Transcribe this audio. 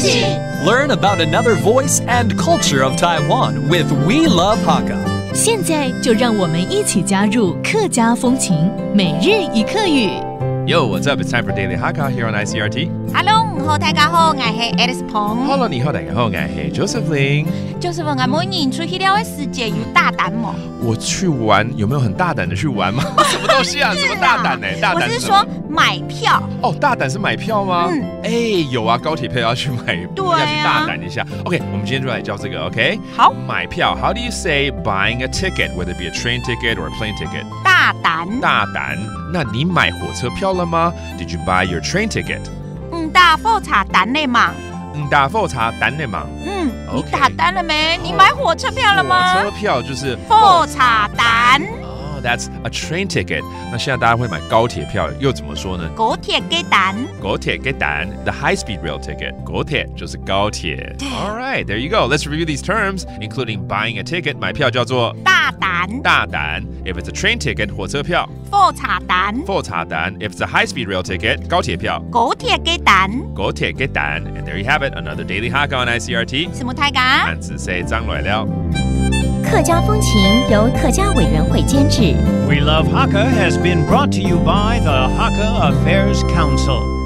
事。 Learn about another voice and culture of Taiwan with We Love Hakka. 现在就让我们一起加入客家风情每日一课语。 Yo, what's up? It's time for Daily Hakka here on ICRT. Hello，大家好，我係 Alice 彭。Hello，你好，大家好，我是問我每年出去了嘅世界有大胆吗？我去玩有没有很大胆的去玩吗？什么东西啊？什么大胆呢、大膽我是什麼說買票。哦，大胆是买票吗？嗯哎、有啊，高铁票要去買，對啊要去大胆一下。OK，我们今天就来教这个。OK，好，买票，How do you say buying a ticket, whether it be a train ticket or a plane ticket？大胆。大胆。那你买火车票了吗？Did you buy your train ticket？打火查单的嘛。嗯，大复查单的嘛。嗯，你打单了没？你买火车票了吗？火车票就是火查 that's a train ticket. 那现在大家会买高铁票,又怎么说呢?高铁给单。高铁给单, the high-speed rail ticket. ticket。高铁就是高铁。All right, there you go. Let's review these terms, including buying a ticket，买票叫做大胆。大胆。If it's a train ticket，火车票。火车蛋。火车蛋。If it's a high-speed rail ticket，高铁票。高铁给蛋。高铁给蛋。And there you have it, another daily Hakka on ICRT. say 客家风情由客家委员会监制。 We Love Hakka has been brought to you by the Hakka Affairs Council.